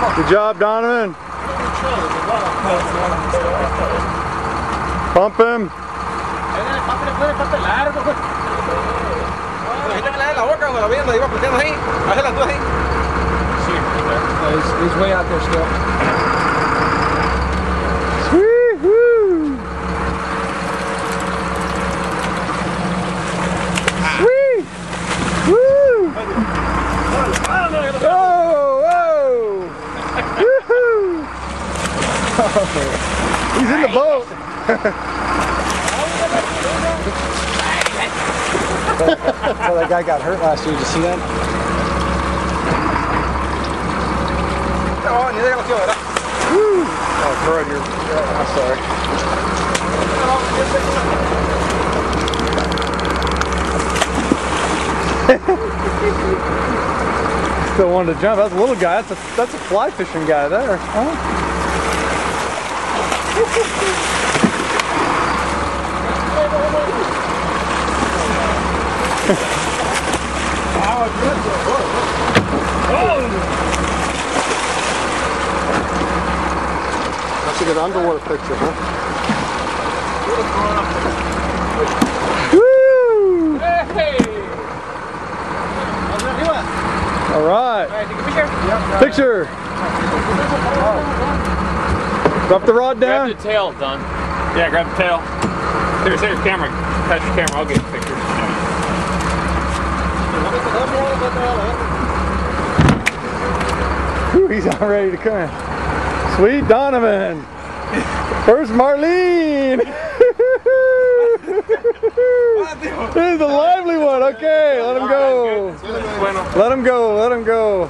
Good job, Donovan. Pump him. He's, he's way out there still. He's in the boat. So that guy got hurt last year. Did you see that? No, ni de la ¿verdad? Oh, Gerard, you're, I'm sorry. Still wanted to jump. That's a little guy. That's a that's a fly fishing guy there. Huh? That's a good underwater picture, huh? Woo! All right. Picture. Drop the rod Grab down. the tail, Don. Yeah, grab the tail. Here's, here's camera. Touch your camera. I'll get a picture. Whew, he's all ready to come in. Sweet Donovan. First marlin. this is a lively one. Okay, let him go. Bueno. Let him go. Let him go.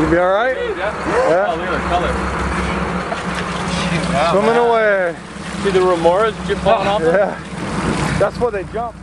You be all right? Oh, Yeah. look at the color. Swimming away. See the remoras falling off? Yeah. That's where they jump.